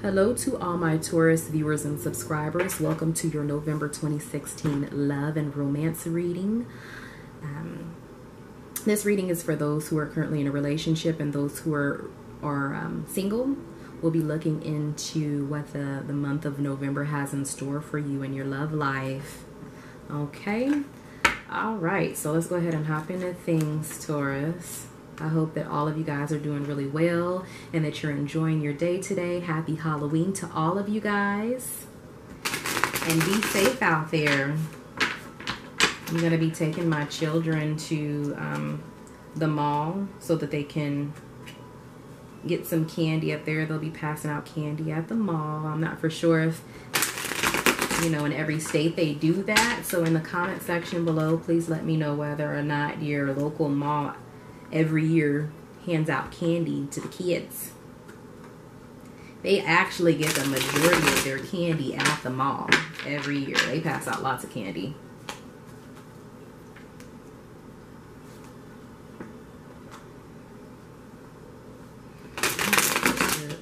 Hello to all my Taurus viewers and subscribers. Welcome to your November 2016 love and romance reading. Um, this reading is for those who are currently in a relationship and those who are, are um, single. We'll be looking into what the, the month of November has in store for you and your love life. Okay. All right. So let's go ahead and hop into things, Taurus. I hope that all of you guys are doing really well and that you're enjoying your day today. Happy Halloween to all of you guys. And be safe out there. I'm going to be taking my children to um, the mall so that they can get some candy up there. They'll be passing out candy at the mall. I'm not for sure if, you know, in every state they do that. So in the comment section below, please let me know whether or not your local mall every year hands out candy to the kids. They actually get the majority of their candy at the mall every year. They pass out lots of candy.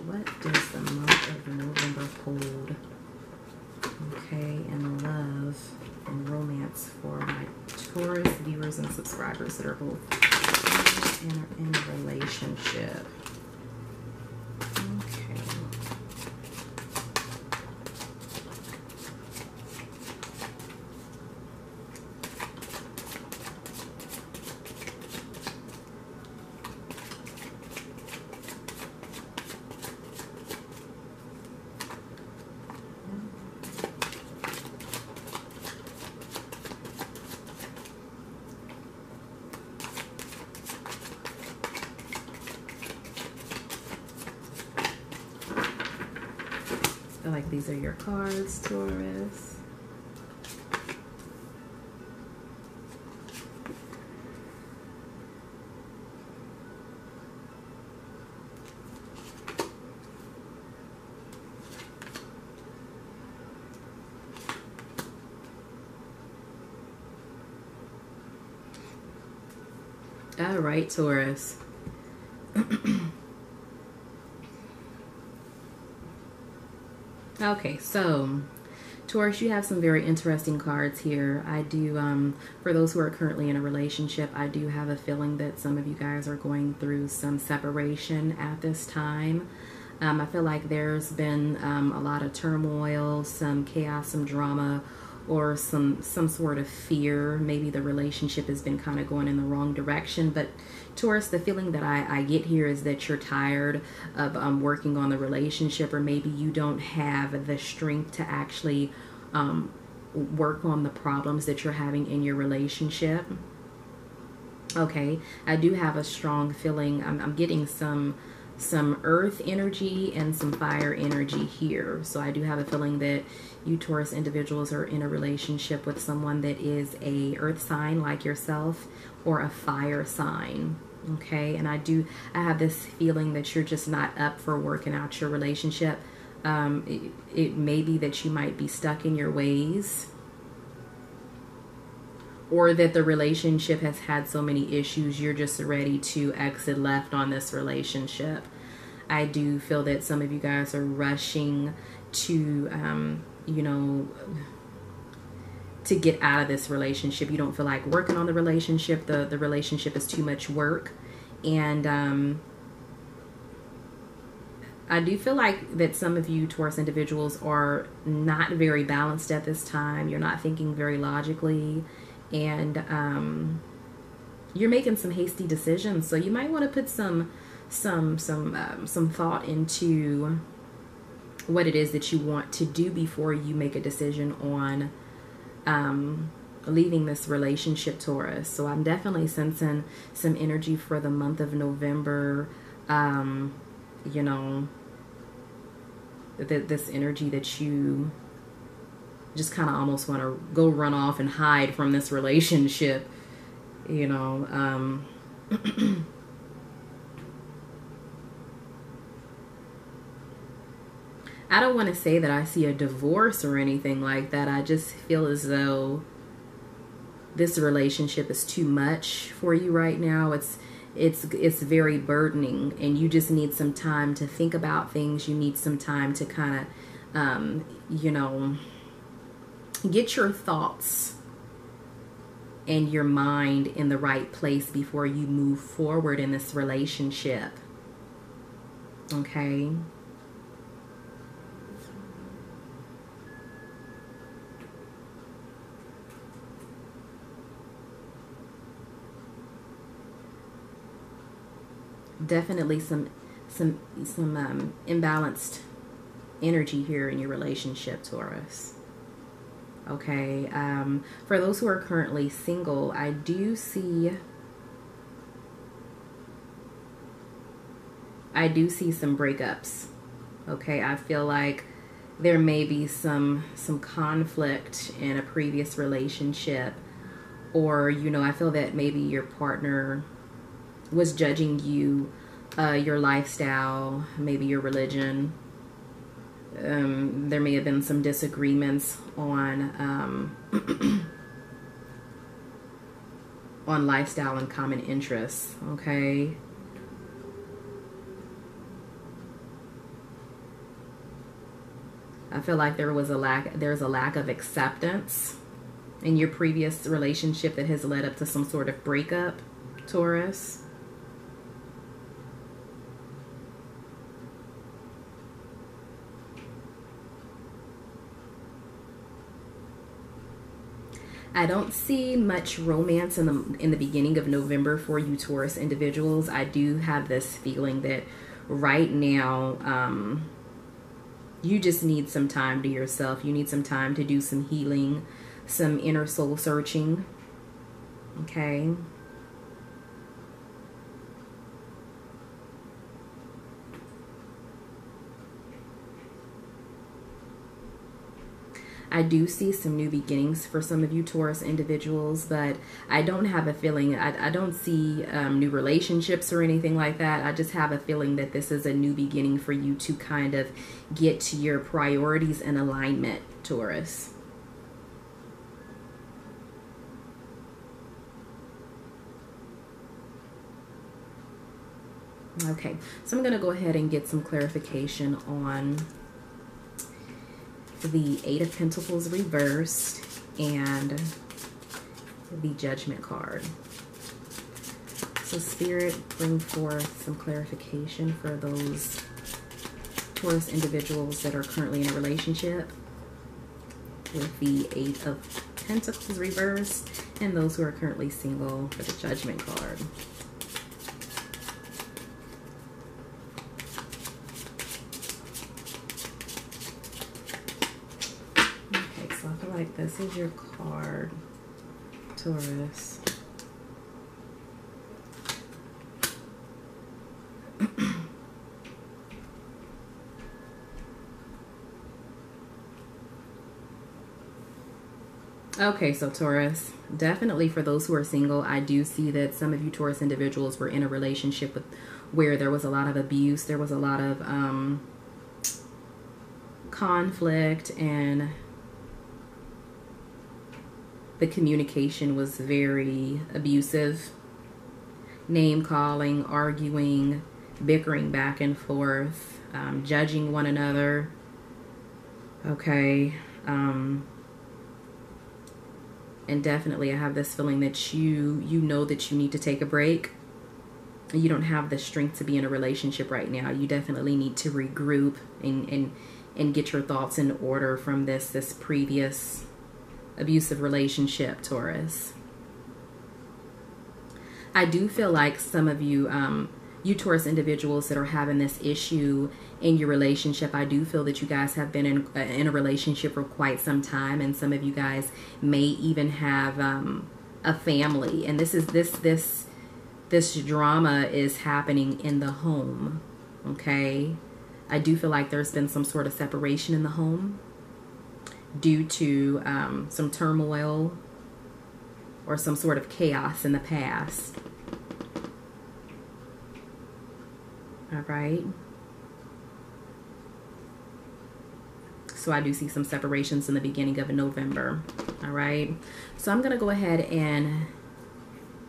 What does the month of November hold? Okay, and love and romance for my Taurus viewers and subscribers that are both in, in a relationship. Okay. feel like these are your cards, Taurus. All right, Taurus. Okay, so Taurus, you have some very interesting cards here. I do, um, for those who are currently in a relationship, I do have a feeling that some of you guys are going through some separation at this time. Um, I feel like there's been um, a lot of turmoil, some chaos, some drama, or some some sort of fear. Maybe the relationship has been kind of going in the wrong direction. But Taurus, the feeling that I, I get here is that you're tired of um, working on the relationship, or maybe you don't have the strength to actually um, work on the problems that you're having in your relationship. Okay, I do have a strong feeling. I'm, I'm getting some some earth energy and some fire energy here. So I do have a feeling that you Taurus individuals are in a relationship with someone that is a earth sign like yourself or a fire sign. Okay, and I do, I have this feeling that you're just not up for working out your relationship. Um, it, it may be that you might be stuck in your ways or that the relationship has had so many issues you're just ready to exit left on this relationship i do feel that some of you guys are rushing to um, you know to get out of this relationship you don't feel like working on the relationship the the relationship is too much work and um, I do feel like that some of you Taurus individuals are not very balanced at this time. You're not thinking very logically and um, you're making some hasty decisions. So you might want to put some some some um, some thought into what it is that you want to do before you make a decision on um, leaving this relationship, Taurus. So I'm definitely sensing some energy for the month of November. Um, you know, that this energy that you just kind of almost want to go run off and hide from this relationship, you know. Um, I don't want to say that I see a divorce or anything like that. I just feel as though this relationship is too much for you right now. It's it's it's very burdening and you just need some time to think about things you need some time to kind of um, you know get your thoughts and your mind in the right place before you move forward in this relationship okay definitely some some some um, imbalanced energy here in your relationship, Taurus. Okay, um, for those who are currently single, I do see I do see some breakups. Okay, I feel like there may be some some conflict in a previous relationship or you know, I feel that maybe your partner was judging you, uh, your lifestyle, maybe your religion. Um, there may have been some disagreements on um, on lifestyle and common interests. Okay. I feel like there was a lack there's a lack of acceptance in your previous relationship that has led up to some sort of breakup, Taurus. I don't see much romance in the in the beginning of November for you Taurus individuals. I do have this feeling that right now um, you just need some time to yourself. You need some time to do some healing, some inner soul searching. Okay. I do see some new beginnings for some of you Taurus individuals, but I don't have a feeling, I, I don't see um, new relationships or anything like that. I just have a feeling that this is a new beginning for you to kind of get to your priorities and alignment, Taurus. Okay, so I'm going to go ahead and get some clarification on the Eight of Pentacles reversed and the Judgment card. So Spirit, bring forth some clarification for those Taurus individuals that are currently in a relationship with the Eight of Pentacles reversed and those who are currently single for the Judgment card. This is your card, Taurus. Okay, so Taurus, definitely for those who are single, I do see that some of you Taurus individuals were in a relationship with where there was a lot of abuse, there was a lot of um, conflict and the communication was very abusive. Name calling, arguing, bickering back and forth, um, judging one another. Okay. Um, and definitely I have this feeling that you you know that you need to take a break. You don't have the strength to be in a relationship right now. You definitely need to regroup and and and get your thoughts in order from this this previous abusive relationship, Taurus. I do feel like some of you, um, you Taurus individuals that are having this issue in your relationship, I do feel that you guys have been in, uh, in a relationship for quite some time, and some of you guys may even have um, a family. And this is this this this drama is happening in the home. Okay, I do feel like there's been some sort of separation in the home due to um, some turmoil or some sort of chaos in the past. All right. So I do see some separations in the beginning of November. All right. So I'm going to go ahead and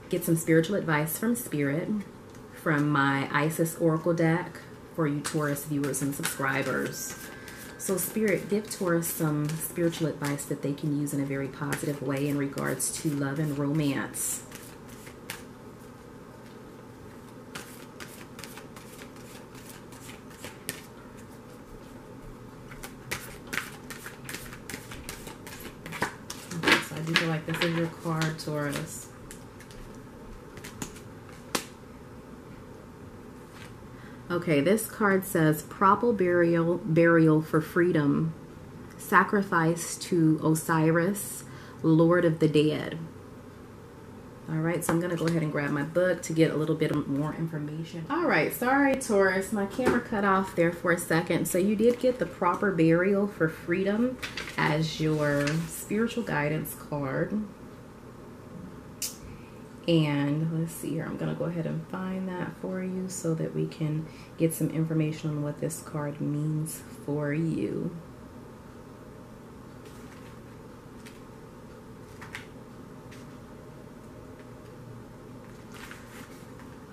get some spiritual advice from Spirit from my Isis Oracle deck for you Taurus viewers and subscribers. So Spirit, give Taurus some spiritual advice that they can use in a very positive way in regards to love and romance. Okay, so I do feel like this is your card, Taurus. Okay, this card says proper burial burial for freedom. Sacrifice to Osiris, Lord of the Dead. All right, so I'm going to go ahead and grab my book to get a little bit more information. All right, sorry, Taurus. My camera cut off there for a second. So you did get the proper burial for freedom as your spiritual guidance card. And let's see here, I'm going to go ahead and find that for you so that we can get some information on what this card means for you.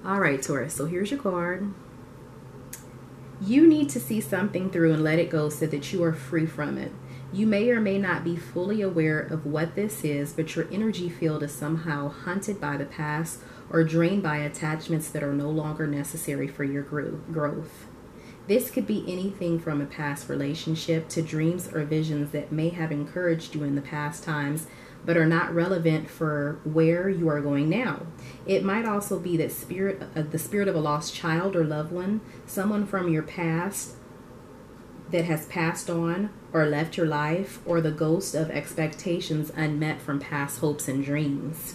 All right, Taurus, so here's your card. You need to see something through and let it go so that you are free from it. You may or may not be fully aware of what this is, but your energy field is somehow hunted by the past or drained by attachments that are no longer necessary for your growth. This could be anything from a past relationship to dreams or visions that may have encouraged you in the past times but are not relevant for where you are going now. It might also be that spirit uh, the spirit of a lost child or loved one, someone from your past that has passed on or left your life, or the ghost of expectations unmet from past hopes and dreams.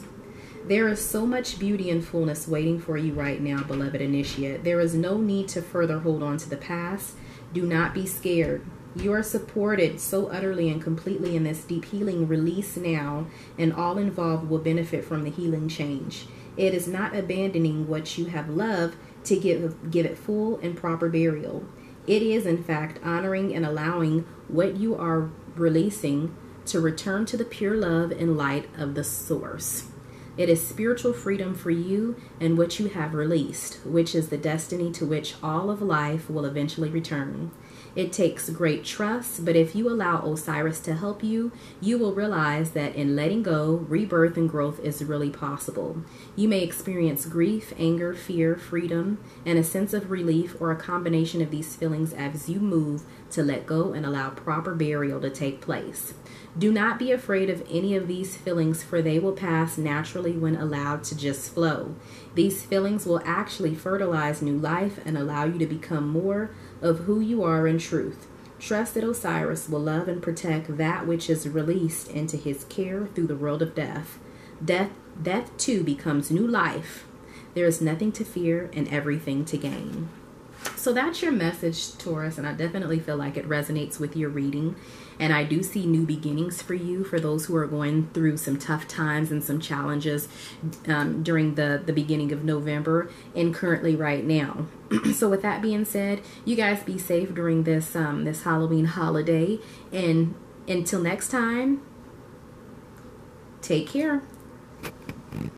There is so much beauty and fullness waiting for you right now, beloved initiate. There is no need to further hold on to the past. Do not be scared. You are supported so utterly and completely in this deep healing release now, and all involved will benefit from the healing change. It is not abandoning what you have loved to give, give it full and proper burial. It is, in fact, honoring and allowing what you are releasing to return to the pure love and light of the source. It is spiritual freedom for you and what you have released, which is the destiny to which all of life will eventually return. It takes great trust, but if you allow Osiris to help you, you will realize that in letting go, rebirth and growth is really possible. You may experience grief, anger, fear, freedom, and a sense of relief or a combination of these feelings as you move to let go and allow proper burial to take place. Do not be afraid of any of these feelings, for they will pass naturally when allowed to just flow. These feelings will actually fertilize new life and allow you to become more of who you are in truth. Trust that Osiris will love and protect that which is released into his care through the world of death. Death, death too becomes new life. There is nothing to fear and everything to gain. So that's your message, Taurus, and I definitely feel like it resonates with your reading. And I do see new beginnings for you, for those who are going through some tough times and some challenges um, during the, the beginning of November and currently right now. so with that being said, you guys be safe during this um, this Halloween holiday. And until next time, take care.